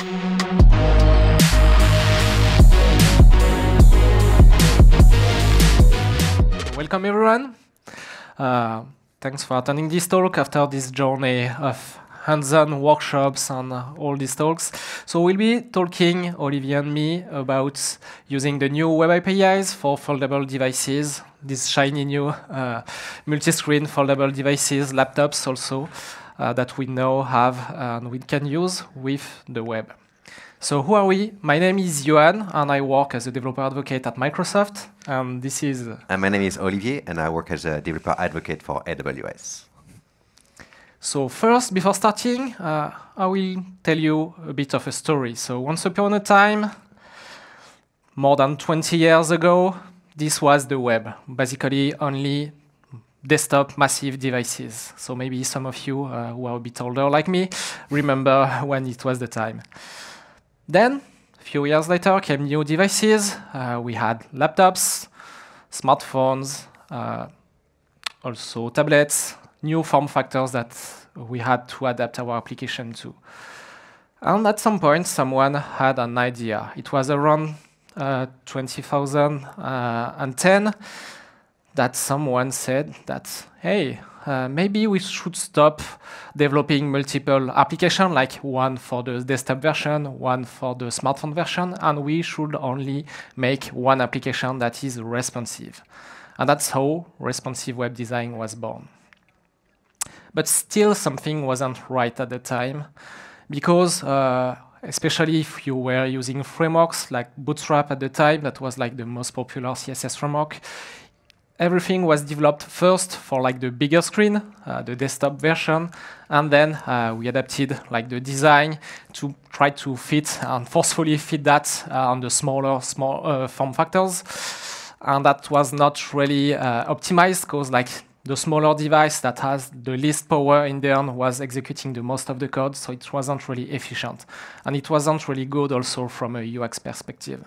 Welcome everyone. Uh, thanks for attending this talk after this journey of hands-on workshops and uh, all these talks. So we'll be talking, Olivier and me, about using the new web APIs for foldable devices, these shiny new uh, multi-screen foldable devices, laptops also, that we now have and we can use with the web. So who are we? My name is Yohan, and I work as a developer advocate at Microsoft. And this is... And my name is Olivier, and I work as a developer advocate for AWS. So first, before starting, uh, I will tell you a bit of a story. So once upon a time, more than 20 years ago, this was the web. Basically, only desktop massive devices. So maybe some of you uh, who are a bit older like me remember when it was the time. Then, a few years later, came new devices. Uh, we had laptops, smartphones, uh, also tablets, new form factors that we had to adapt our application to. And at some point, someone had an idea. It was around uh, 2010 that someone said that, hey, uh, maybe we should stop developing multiple applications, like one for the desktop version, one for the smartphone version, and we should only make one application that is responsive. And that's how responsive web design was born. But still, something wasn't right at the time, because uh, especially if you were using frameworks like Bootstrap at the time, that was like the most popular CSS framework, everything was developed first for like the bigger screen, uh, the desktop version, and then uh, we adapted like the design to try to fit and forcefully fit that uh, on the smaller small uh, form factors. And that was not really uh, optimized because like the smaller device that has the least power in there was executing the most of the code, so it wasn't really efficient. And it wasn't really good also from a UX perspective.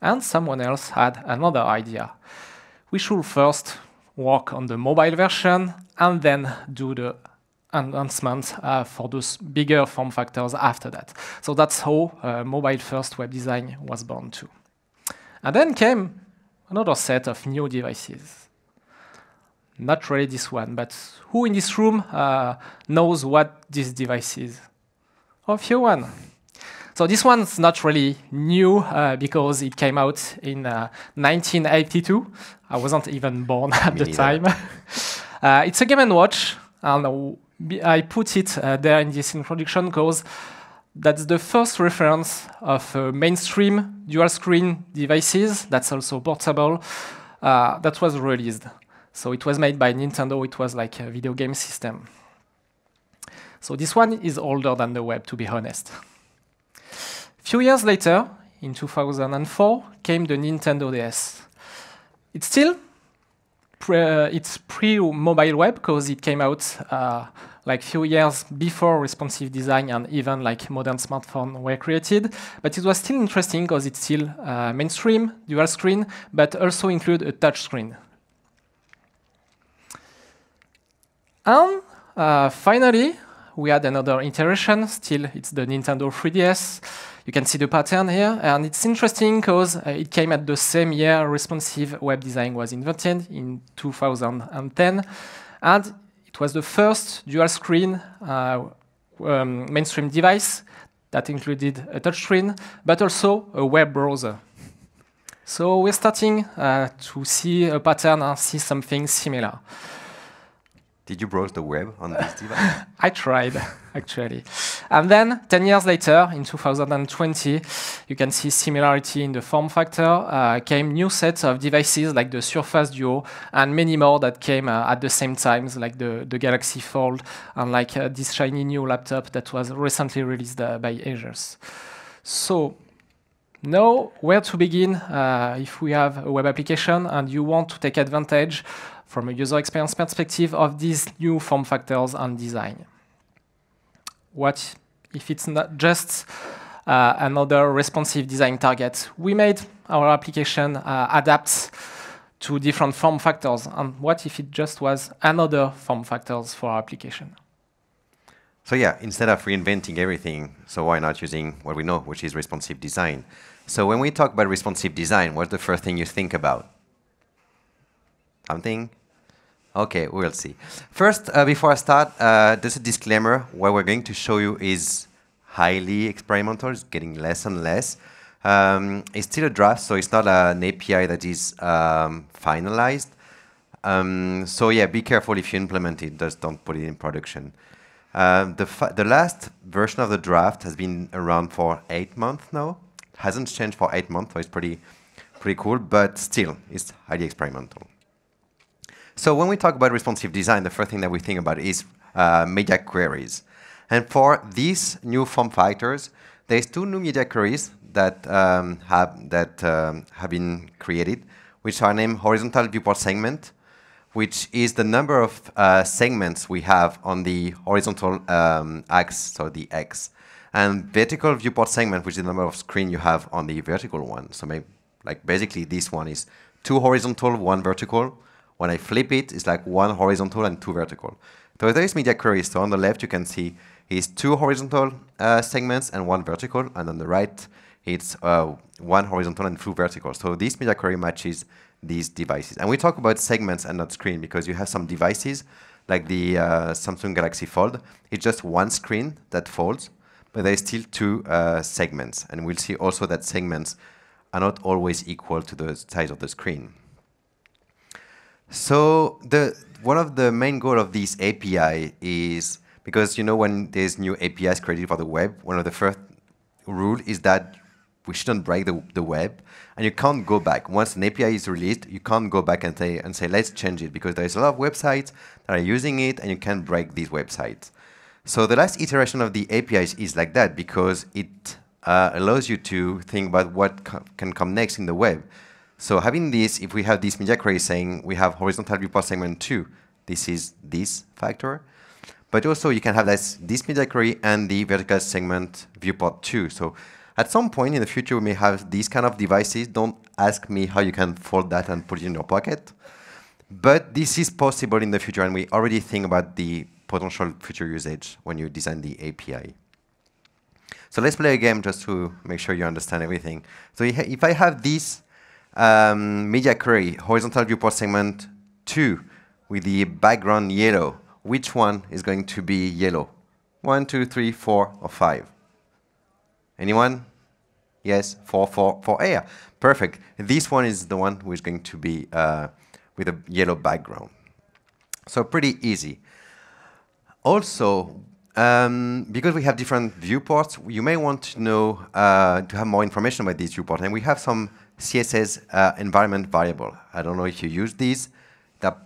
And someone else had another idea we should first work on the mobile version and then do the enhancement uh, for those bigger form factors after that. So that's how uh, mobile first web design was born too. And then came another set of new devices. Not really this one, but who in this room uh, knows what this device is? A few one. So this one's not really new uh, because it came out in uh, 1982. I wasn't even born at the time. uh, it's a Game & Watch, and I put it uh, there in this introduction because that's the first reference of uh, mainstream dual-screen devices that's also portable uh, that was released. So it was made by Nintendo. It was like a video game system. So this one is older than the web, to be honest. Few years later, in 2004, came the Nintendo DS. It's still pre, uh, it's pre-mobile web because it came out uh, like few years before responsive design and even like modern smartphones were created. But it was still interesting because it's still uh, mainstream, dual screen, but also include a touch screen. And uh, finally, we had another iteration. Still, it's the Nintendo 3DS. You can see the pattern here, and it's interesting because uh, it came at the same year responsive web design was invented in 2010, and it was the first dual screen uh, um, mainstream device that included a touchscreen, but also a web browser. So we're starting uh, to see a pattern and see something similar. Did you browse the web on this device? I tried, actually. And then, 10 years later, in 2020, you can see similarity in the form factor, uh, came new sets of devices like the Surface Duo and many more that came uh, at the same times, like the, the Galaxy Fold and like uh, this shiny new laptop that was recently released uh, by Asus. So, now, where to begin uh, if we have a web application and you want to take advantage from a user experience perspective of these new form factors and design. What if it's not just uh, another responsive design target? We made our application uh, adapt to different form factors. And what if it just was another form factors for our application? So yeah, instead of reinventing everything, so why not using what we know, which is responsive design? So when we talk about responsive design, what's the first thing you think about? Something? Okay, we'll see. First, uh, before I start, uh, there's a disclaimer. What we're going to show you is highly experimental. It's getting less and less. Um, it's still a draft, so it's not an API that is um, finalized. Um, so yeah, be careful if you implement it. Just don't put it in production. Uh, the, the last version of the draft has been around for eight months now. Hasn't changed for eight months, so it's pretty, pretty cool. But still, it's highly experimental. So when we talk about responsive design, the first thing that we think about is uh, media queries. And for these new form factors, there's two new media queries that um, have that um, have been created, which are named horizontal viewport segment, which is the number of uh, segments we have on the horizontal um, axis, so the x, and vertical viewport segment, which is the number of screen you have on the vertical one. So maybe, like basically this one is two horizontal, one vertical. When I flip it, it's like one horizontal and two vertical. So there is media queries. So on the left, you can see is two horizontal uh, segments and one vertical, and on the right, it's uh, one horizontal and two vertical. So this media query matches these devices. And we talk about segments and not screen because you have some devices like the uh, Samsung Galaxy Fold. It's just one screen that folds, but there's still two uh, segments. And we'll see also that segments are not always equal to the size of the screen. So the one of the main goal of this API is because you know when there's new APIs created for the web, one of the first rule is that we shouldn't break the, the web, and you can't go back. Once an API is released, you can't go back and say and say let's change it because there's a lot of websites that are using it, and you can't break these websites. So the last iteration of the APIs is like that because it uh, allows you to think about what can come next in the web. So having this, if we have this media query saying we have horizontal viewport segment 2, this is this factor. But also you can have this, this media query and the vertical segment viewport 2. So at some point in the future, we may have these kind of devices. Don't ask me how you can fold that and put it in your pocket. But this is possible in the future, and we already think about the potential future usage when you design the API. So let's play a game just to make sure you understand everything. So if I have this um, media query, horizontal viewport segment 2, with the background yellow, which one is going to be yellow? One, two, three, four, or five? Anyone? Yes, four, four, four. Yeah, perfect. This one is the one who is going to be uh, with a yellow background. So pretty easy. Also, um, because we have different viewports, you may want to know uh, to have more information about these viewports. And we have some CSS uh, environment variable. I don't know if you use these. They're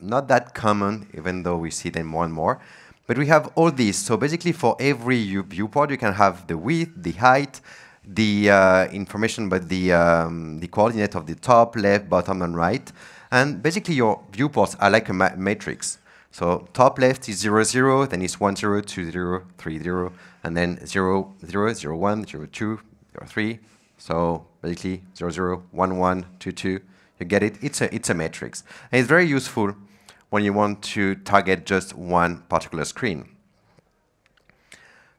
not that common, even though we see them more and more. But we have all these. So basically, for every viewport, you can have the width, the height, the uh, information about the, um, the coordinate of the top, left, bottom, and right. And basically, your viewports are like a ma matrix. So top left is 0, 0, then it's 1, 0, 2, 0, 3, 0, and then 0, 0, 0, 1, 0, 2, 0, 3. So basically 0, 0, 1, 1, 2, 2. You get it? It's a, it's a matrix. And it's very useful when you want to target just one particular screen.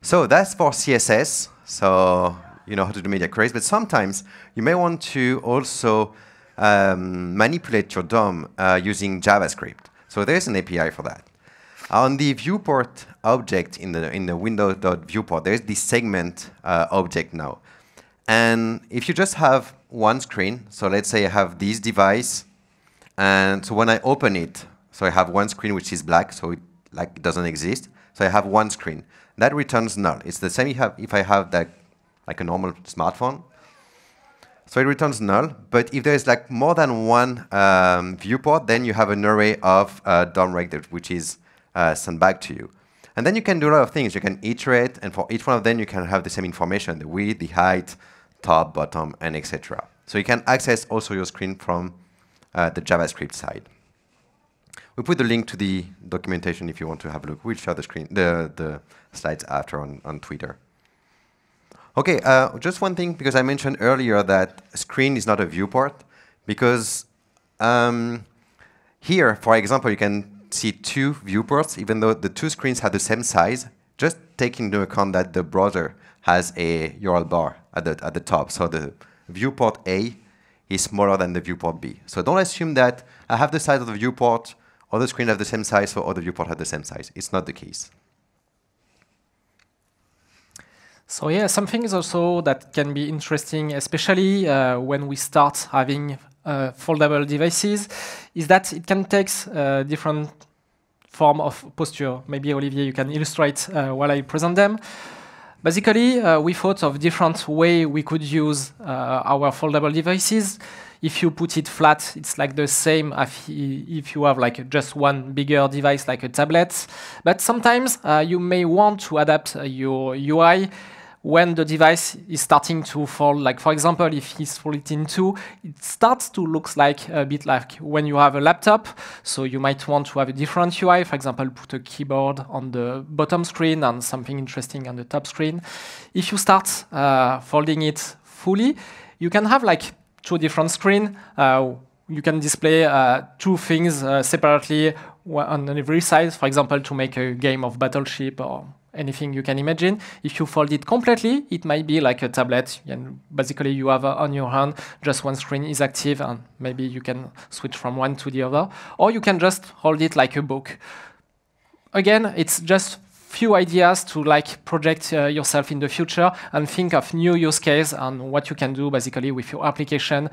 So that's for CSS. So you know how to do media queries, but sometimes you may want to also um, manipulate your DOM uh, using JavaScript. So there's an API for that. On the viewport object in the in the window.viewport, there's the segment uh, object now. And if you just have one screen, so let's say I have this device, and so when I open it, so I have one screen which is black, so it like doesn't exist. So I have one screen. That returns null. It's the same if I have that like a normal smartphone. So it returns null, but if there's like more than one um, viewport, then you have an array of uh, DOM rect which is uh, sent back to you. And then you can do a lot of things. You can iterate, and for each one of them, you can have the same information, the width, the height, top, bottom, and etc. So you can access also your screen from uh, the JavaScript side. We put the link to the documentation if you want to have a look. We'll share the screen, the, the slides after on, on Twitter. Okay, uh, just one thing, because I mentioned earlier that screen is not a viewport, because um, here, for example, you can see two viewports, even though the two screens have the same size, just taking into account that the browser has a URL bar at the, at the top. So the viewport A is smaller than the viewport B. So don't assume that I have the size of the viewport, all the screen have the same size, so other viewport have the same size. It's not the case. So yeah, something is also that can be interesting, especially uh, when we start having uh, foldable devices, is that it can take uh, different form of posture. Maybe Olivier, you can illustrate uh, while I present them. Basically, uh, we thought of different way we could use uh, our foldable devices. If you put it flat, it's like the same if you have like just one bigger device like a tablet. But sometimes uh, you may want to adapt uh, your UI when the device is starting to fold, like for example, if it's folded in two, it starts to look like a bit like when you have a laptop. So you might want to have a different UI, for example, put a keyboard on the bottom screen and something interesting on the top screen. If you start uh, folding it fully, you can have like two different screens. Uh, you can display uh, two things uh, separately on every side, for example, to make a game of Battleship or anything you can imagine. If you fold it completely, it might be like a tablet. And basically, you have uh, on your hand just one screen is active, and maybe you can switch from one to the other. Or you can just hold it like a book. Again, it's just few ideas to like project uh, yourself in the future and think of new use case and what you can do basically with your application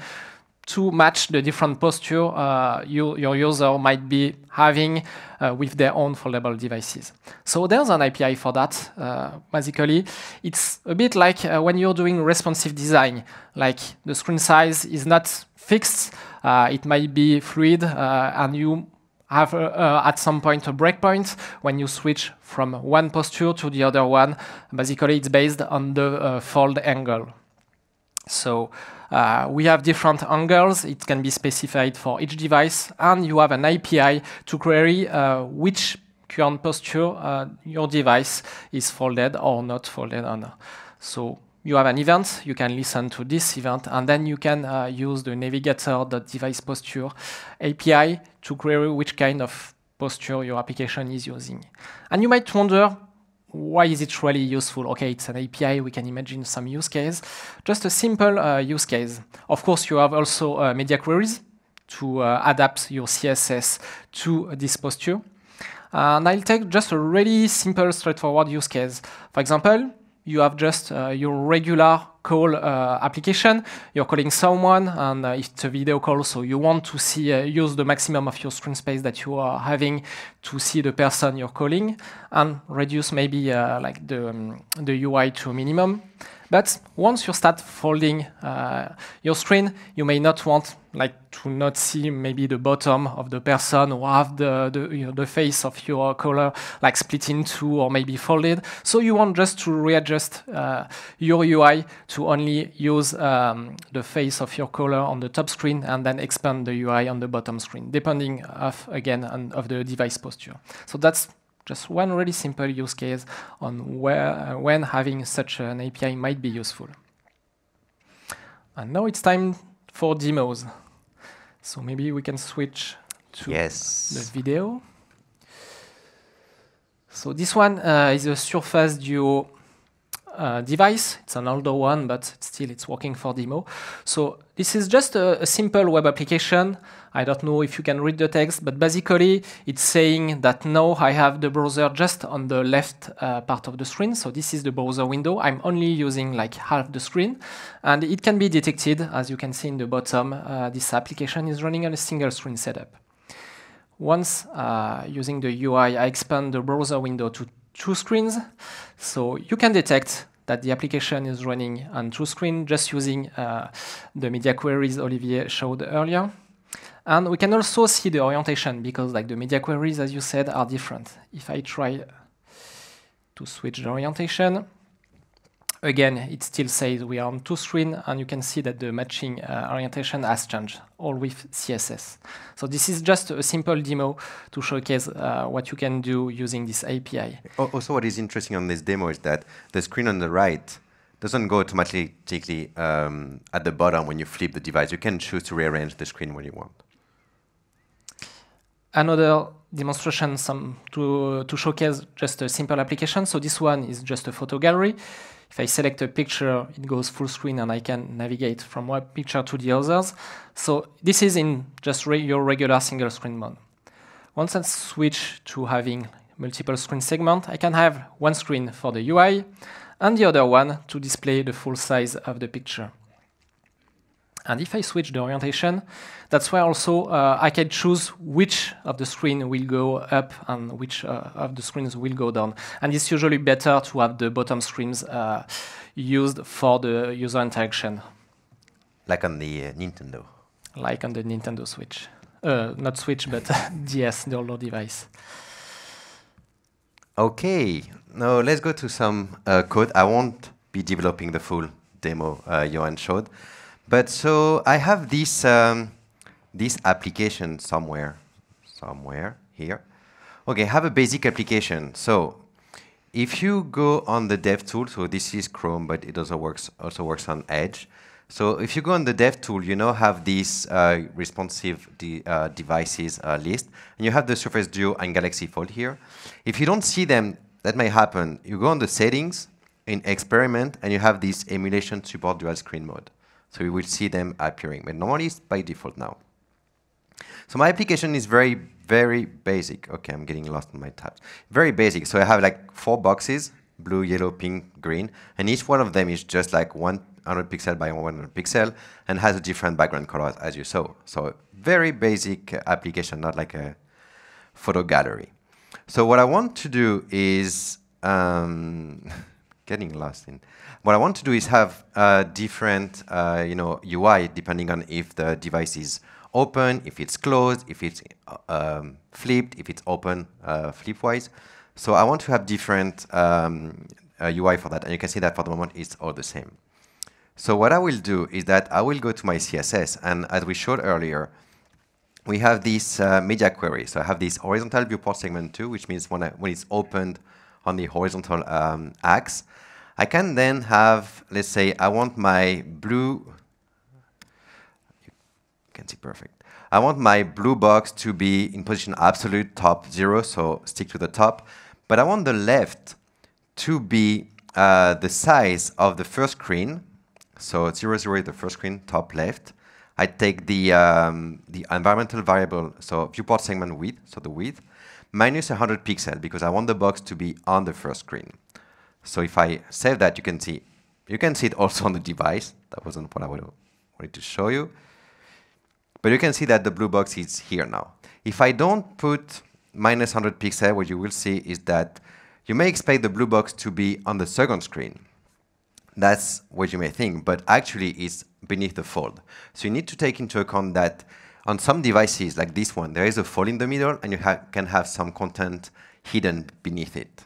to match the different posture uh, you, your user might be having uh, with their own foldable devices. So there's an API for that. Uh, basically, it's a bit like uh, when you're doing responsive design, like the screen size is not fixed, uh, it might be fluid, uh, and you have at some point a breakpoint when you switch from one posture to the other one. Basically, it's based on the fold angle. So uh, we have different angles. It can be specified for each device. And you have an API to query uh, which current posture uh, your device is folded or not folded on. So you have an event, you can listen to this event, and then you can uh, use the navigator.device posture API to query which kind of posture your application is using. And you might wonder, why is it really useful? Okay, it's an API, we can imagine some use case. Just a simple uh, use case. Of course, you have also uh, media queries to uh, adapt your CSS to this posture. And I'll take just a really simple, straightforward use case. For example, you have just uh, your regular call uh, application. You're calling someone, and uh, it's a video call, so you want to see uh, use the maximum of your screen space that you are having to see the person you're calling, and reduce maybe uh, like the um, the UI to a minimum. But once you start folding uh, your screen, you may not want like to not see maybe the bottom of the person or have the, the, you know, the face of your caller like split in two or maybe folded. So you want just to readjust uh, your UI to only use um, the face of your caller on the top screen and then expand the UI on the bottom screen, depending of, again, on, of the device posture. So that's just one really simple use case on where, uh, when having such an API might be useful. And now it's time for demos. So maybe we can switch to yes. the video. So this one uh, is a Surface Duo uh, device. It's an older one, but still it's working for demo. So this is just a, a, simple web application. I don't know if you can read the text, but basically it's saying that now I have the browser just on the left uh, part of the screen. So this is the browser window. I'm only using like half the screen and it can be detected. As you can see in the bottom, uh, this application is running on a single screen setup. Once uh, using the UI, I expand the browser window to two screens. So you can detect that the application is running on two screens just using uh, the media queries Olivier showed earlier. And we can also see the orientation because like the media queries, as you said, are different. If I try to switch the orientation, again, it still says we are on two screen, and you can see that the matching uh, orientation has changed, all with CSS. So this is just a simple demo to showcase uh, what you can do using this API. Also, what is interesting on this demo is that the screen on the right doesn't go automatically um, at the bottom when you flip the device. You can choose to rearrange the screen when you want. Another demonstration some to, to showcase just a simple application. So this one is just a photo gallery. If I select a picture, it goes full screen and I can navigate from one picture to the others. So this is in just re your regular single screen mode. Once I switch to having multiple screen segment, I can have one screen for the UI and the other one to display the full size of the picture. And if I switch the orientation, that's where also uh, I can choose which of the screen will go up and which uh, of the screens will go down. And it's usually better to have the bottom screens uh, used for the user interaction. Like on the uh, Nintendo. Like on the Nintendo Switch. Uh, not Switch, but DS, the older device. Okay, now let's go to some uh, code. I won't be developing the full demo Yohan showed. But so I have this, um, this application somewhere, somewhere here. Okay, I have a basic application. So if you go on the dev tool, so this is Chrome, but it also works, also works on Edge. So if you go on the dev tool, you now have this uh, responsive de uh, devices uh, list, and you have the Surface Duo and Galaxy Fold here. If you don't see them, that may happen. You go on the settings in experiment, and you have this emulation support dual screen mode. So you will see them appearing, but normally it's by default now. So my application is very, very basic. Okay, I'm getting lost in my tabs. Very basic. So I have like four boxes, blue, yellow, pink, green, and each one of them is just like 100 pixel by 100 pixel and has a different background color as you saw. So very basic application, not like a photo gallery. So what I want to do is um, getting lost in. What I want to do is have a different, uh, you know, UI depending on if the device is open, if it's closed, if it's uh, um, flipped, if it's open uh, flip-wise. So I want to have different um, UI uh, for that, and you can see that for the moment it's all the same. So what I will do is that I will go to my CSS, and as we showed earlier, we have this uh, media query. So I have this horizontal viewport segment 2, which means when, I, when it's opened on the horizontal um, axis, I can then have, let's say, I want my blue, you can see perfect. I want my blue box to be in position absolute top zero, so stick to the top. But I want the left to be uh, the size of the first screen. So 0, 0 is the first screen, top left. I take the, um, the environmental variable, so viewport segment width, so the width, minus 100 pixel, because I want the box to be on the first screen. So if I save that, you can see, you can see it also on the device. That wasn't what I wanted to show you. But you can see that the blue box is here now. If I don't put minus 100 pixel, what you will see is that you may expect the blue box to be on the second screen. That's what you may think, but actually it's beneath the fold. So you need to take into account that on some devices, like this one, there is a fold in the middle, and you ha can have some content hidden beneath it.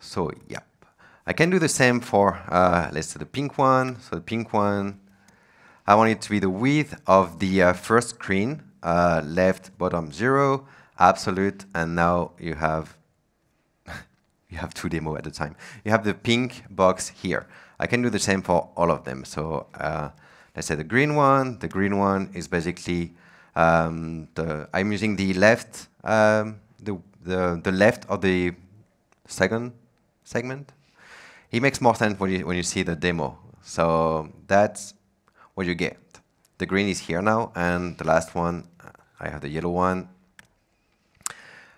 So yeah, I can do the same for, uh, let's say the pink one. So the pink one, I want it to be the width of the uh, first screen, uh, left, bottom, zero, absolute, and now you have you have two demo at a time. You have the pink box here. I can do the same for all of them. So uh, let's say the green one. The green one is basically um, the I'm using the left um, the the the left of the second segment. It makes more sense when you, when you see the demo. So that's what you get. The green is here now, and the last one, I have the yellow one.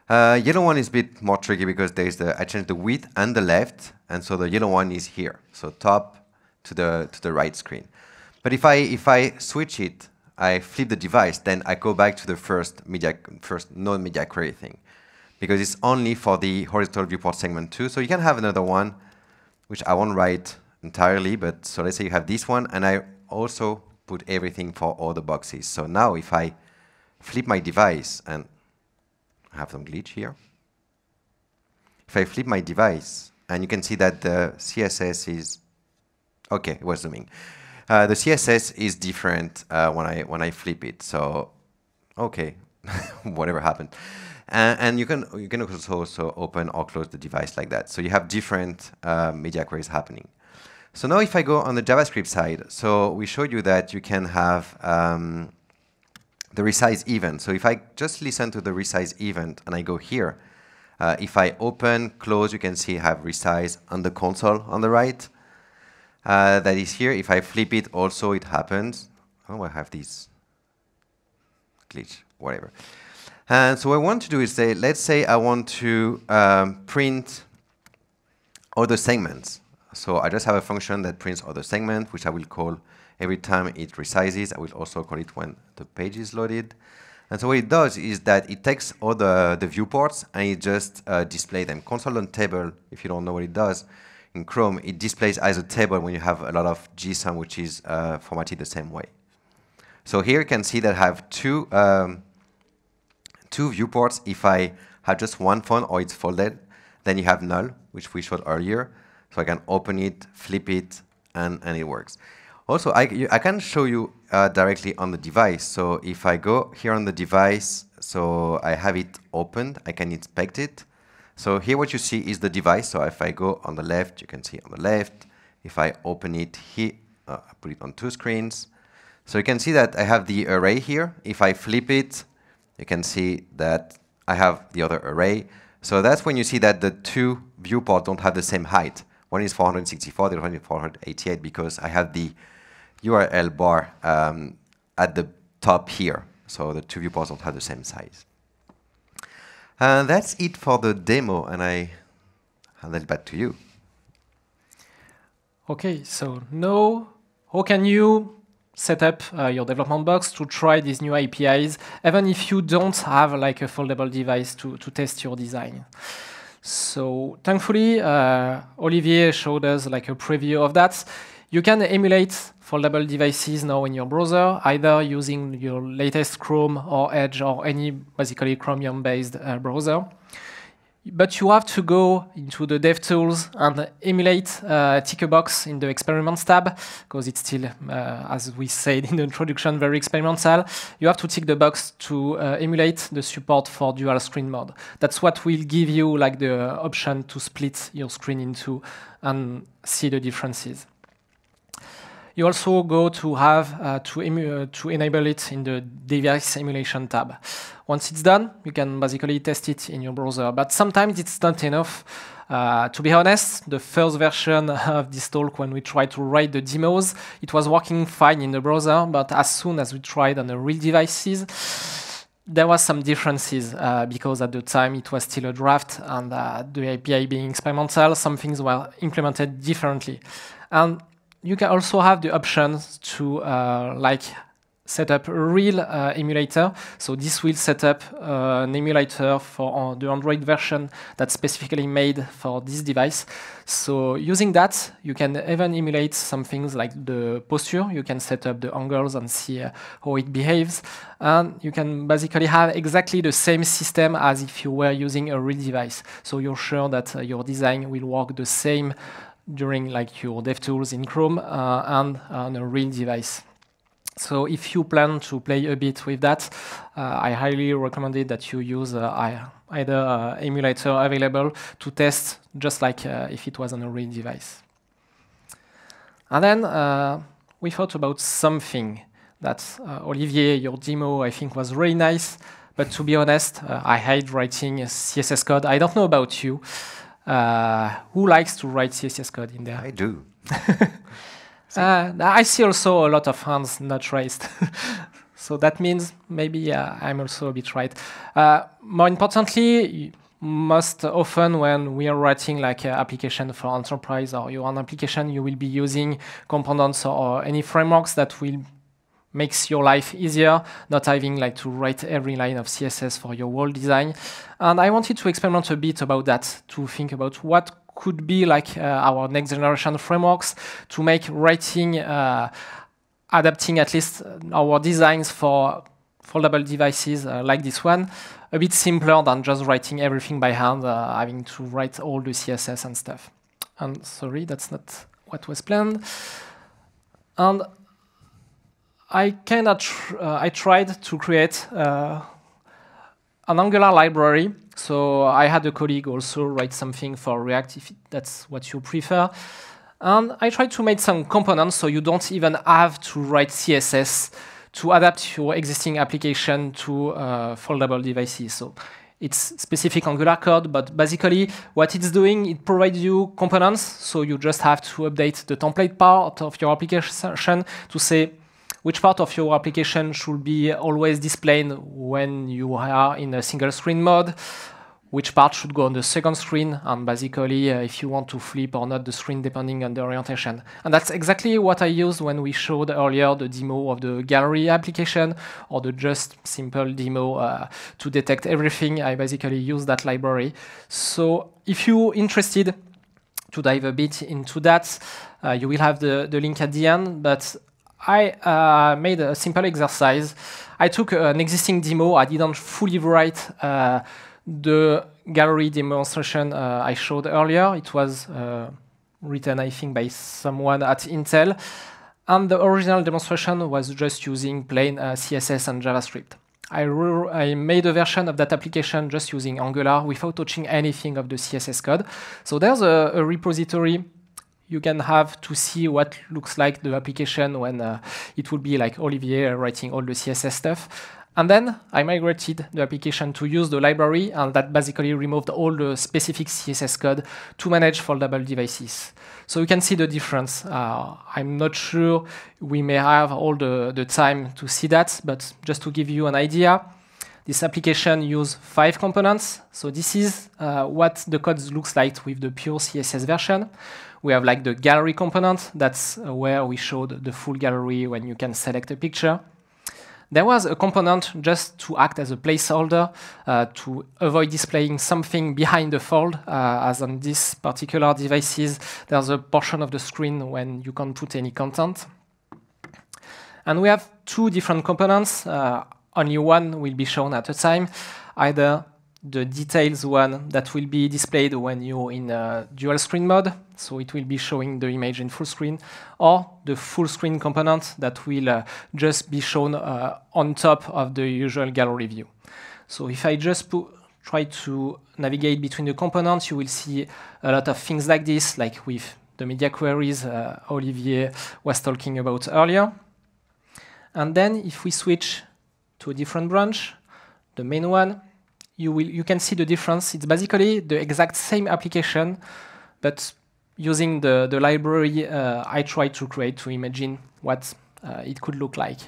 Uh, yellow one is a bit more tricky because there's the I changed the width and the left, and so the yellow one is here. So top to the to the right screen. But if I if I switch it, I flip the device, then I go back to the first media first non-media query thing because it's only for the horizontal viewport segment 2. So you can have another one, which I won't write entirely, but so let's say you have this one, and I also put everything for all the boxes. So now if I flip my device, and I have some glitch here, if I flip my device, and you can see that the CSS is, okay, it was zooming. Uh, the CSS is different uh, when I when I flip it. So, okay, whatever happened. Uh, and you can you can also open or close the device like that. So you have different uh, media queries happening. So now if I go on the JavaScript side, so we showed you that you can have um, the resize event. So if I just listen to the resize event and I go here, uh, if I open, close, you can see I have resize on the console on the right. Uh, that is here. If I flip it, also it happens. Oh, I have this glitch, whatever. And so what I want to do is say, let's say I want to um, print other segments. So I just have a function that prints other segment, which I will call every time it resizes. I will also call it when the page is loaded. And so what it does is that it takes all the, the viewports and it just uh, displays them. Console on table, if you don't know what it does, in Chrome, it displays as a table when you have a lot of JSON which is uh, formatted the same way. So here you can see that I have two, um, two viewports. If I have just one font or it's folded, then you have null, which we showed earlier. So I can open it, flip it, and, and it works. Also, I, you, I can show you uh, directly on the device. So if I go here on the device, so I have it opened, I can inspect it. So here what you see is the device. So if I go on the left, you can see on the left. If I open it here, uh, I put it on two screens. So you can see that I have the array here. If I flip it, you can see that I have the other array. So that's when you see that the two viewports don't have the same height. One is 464, the other one is 488 because I have the URL bar um, at the top here. So the two viewports don't have the same size. And that's it for the demo, and I hand it back to you. Okay, so now how can you set up uh, your development box to try these new APIs, even if you don't have like a foldable device to, to test your design? So thankfully, uh, Olivier showed us like a preview of that. You can emulate foldable devices now in your browser, either using your latest Chrome or Edge or any basically Chromium-based uh, browser. But you have to go into the DevTools and emulate uh, tick a box in the experiments tab, because it's still, uh, as we said in the introduction, very experimental. You have to tick the box to uh, emulate the support for dual screen mode. That's what will give you like the option to split your screen into and see the differences. You also go to have uh, to, uh, to enable it in the device emulation tab. Once it's done, you can basically test it in your browser. But sometimes it's not enough. Uh, to be honest, the first version of this talk, when we tried to write the demos, it was working fine in the browser. But as soon as we tried on the real devices, there was some differences uh, because at the time it was still a draft and uh, the API being experimental, some things were implemented differently. And you can also have the options to uh, like set up a real uh, emulator. So this will set up uh, an emulator for uh, the Android version that's specifically made for this device. So using that, you can even emulate some things like the posture. You can set up the angles and see uh, how it behaves. And you can basically have exactly the same system as if you were using a real device. So you're sure that uh, your design will work the same during like your DevTools in Chrome uh, and on a real device. So if you plan to play a bit with that, uh, I highly recommend it that you use uh, either uh, emulator available to test just like uh, if it was on a real device. And then uh, we thought about something that Olivier, your demo, I think was really nice. But to be honest, I hate writing CSS code. I don't know about you. Uh, who likes to write CSS code in there? I do. uh, I see also a lot of hands not raised. so that means maybe uh, I'm also a bit right. Uh, more importantly, most often when we are writing like an application for enterprise or your own application, you will be using components or any frameworks that will makes your life easier, not having like to write every line of CSS for your whole design. And I wanted to experiment a bit about that, to think about what could be like uh, our next generation frameworks to make writing, uh, adapting at least our designs for foldable devices uh, like this one, a bit simpler than just writing everything by hand, uh, having to write all the CSS and stuff. And sorry, that's not what was planned. And I kind of tr uh, I tried to create uh, an Angular library. So I had a colleague also write something for React if that's what you prefer. And I tried to make some components so you don't even have to write CSS to adapt your existing application to uh, foldable devices. So it's specific Angular code, but basically what it's doing, it provides you components. So you just have to update the template part of your application to say which part of your application should be always displayed when you are in a single screen mode, which part should go on the second screen, and basically uh, if you want to flip or not the screen depending on the orientation. And that's exactly what I used when we showed earlier the demo of the gallery application or the just simple demo uh, to detect everything. I basically use that library. So if you're interested to dive a bit into that, uh, you will have the, the link at the end, but I uh, made a simple exercise. I took an existing demo. I didn't fully write uh, the gallery demonstration uh, I showed earlier. It was uh, written, I think, by someone at Intel. And the original demonstration was just using plain uh, CSS and JavaScript. I, I, made a version of that application just using Angular without touching anything of the CSS code. So there's a, a repository you can have to see what looks like the application when uh, it will be like Olivier writing all the CSS stuff. And then I migrated the application to use the library, and that basically removed all the specific CSS code to manage foldable devices. So you can see the difference. Uh, I'm not sure we may have all the, the time to see that, but just to give you an idea, this application uses five components. So this is uh, what the code looks like with the pure CSS version. We have like the gallery component. That's uh, where we showed the full gallery when you can select a picture. There was a component just to act as a placeholder uh, to avoid displaying something behind the fold, uh, as on this particular devices, there's a portion of the screen when you can't put any content. And we have two different components. Uh, only one will be shown at a time, either the details one that will be displayed when you're in a dual screen mode, so it will be showing the image in full screen, or the full screen component that will uh, just be shown uh, on top of the usual gallery view. So if I just try to navigate between the components, you will see a lot of things like this, like with the media queries uh, Olivier was talking about earlier. And then if we switch to a different branch, the main one, you, will, you can see the difference. It's basically the exact same application, but using the, the library uh, I tried to create to imagine what uh, it could look like.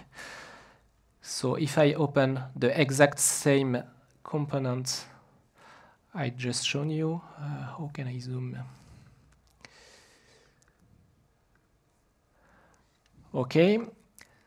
So if I open the exact same component I just shown you, uh, how can I zoom? Okay,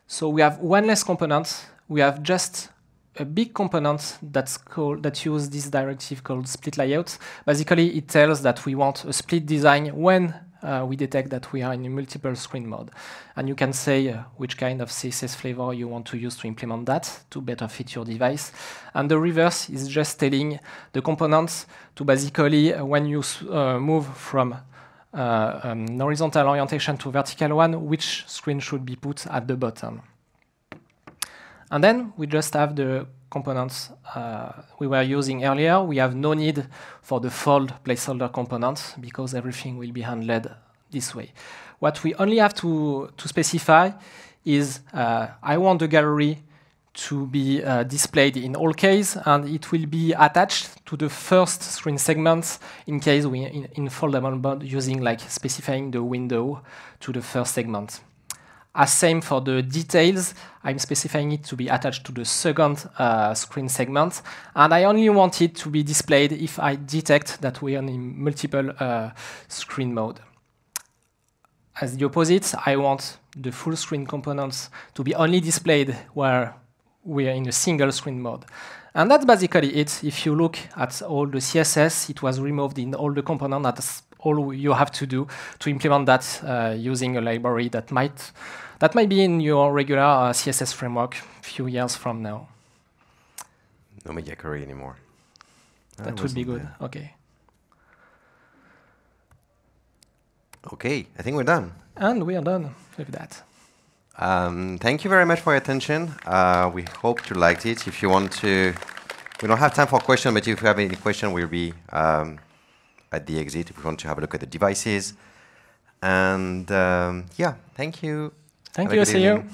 so we have one less component. We have just a big component that's called that use this directive called split layout. Basically, it tells that we want a split design when uh, we detect that we are in a multiple screen mode. And you can say uh, which kind of CSS flavor you want to use to implement that to better fit your device. And the reverse is just telling the components to basically, uh, when you uh, move from uh, um, horizontal orientation to vertical one, which screen should be put at the bottom. And then we just have the components uh, we were using earlier. We have no need for the fold placeholder components because everything will be handled this way. What we only have to, to specify is uh, I want the gallery to be uh, displayed in all case, and it will be attached to the first screen segment in case we in, in foldable mode using like specifying the window to the first segment. As same for the details, I'm specifying it to be attached to the second uh, screen segment. And I only want it to be displayed if I detect that we are in multiple uh, screen mode. As the opposite, I want the full screen components to be only displayed where we are in a single screen mode. And that's basically it. If you look at all the CSS, it was removed in all the components. That's all you have to do to implement that uh, using a library that might that might be in your regular uh, CSS framework a few years from now. No media query anymore. That, would be good. There. Okay. Okay, I think we're done. And we are done with that. Um, thank you very much for your attention. Uh, we hope you liked it. If you want to, we don't have time for questions, but if you have any question, we'll be um, at the exit if you want to have a look at the devices. And um, yeah, thank you. Thank you. See you.